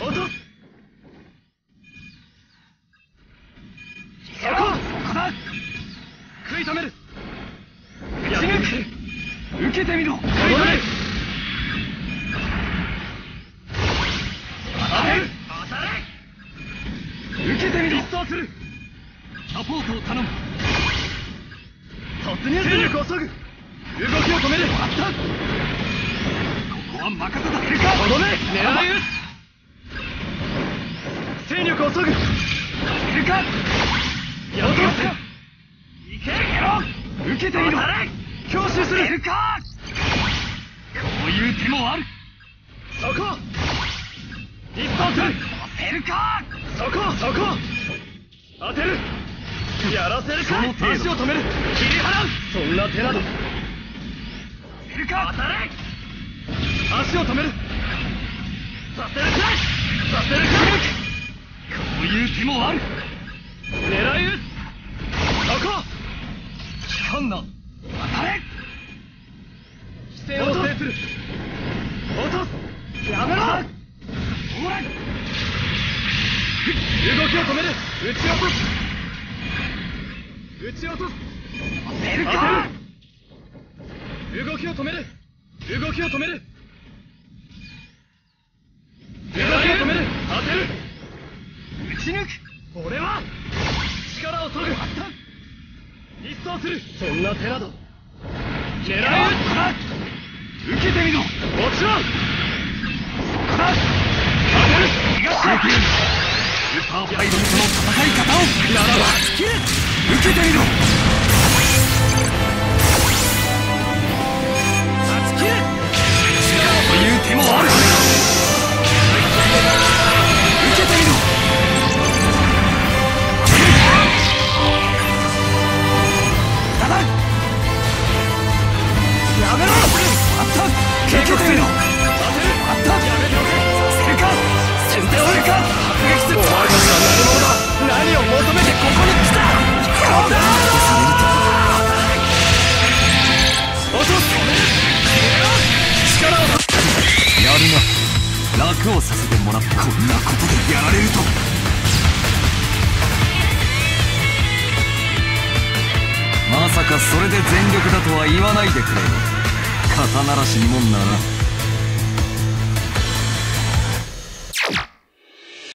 落とすそこここだ食い止める。や受けてみろ。食い止める。当てる当たれ。受けてみろ。一掃する。サポートを頼む。突入する。動きを止める。あった。ここは任せたせる。かとどめ狙い撃つ勢力を削ぐせる。かや落といけろ受けてみろ強襲する。かこういう手もある。そこ一掃する。せる。かそこそこ当てる。やらせる。かその足を止める。切り払うそんな手などせる。か当たれ足を止める。させるかさせるかこういう手もある。狙い撃つ。そこ。機関な当たれ。視線を制する。落とす。やめろ。ほら動きを止める。撃ち落とす。撃ち落とす。出るか。動きを止める。動きを止める動きを止める当てる撃ち抜く俺は力を削ぐ一掃するそんな手など狙い撃つ受けてみろもちろんそこだ。当てる東へスーパーファイドとの戦い方をならば受けてみろ楽をさせてもらったこんなことでやられると。まさかそれで全力だとは言わないでくれよ。肩慣らしにもならん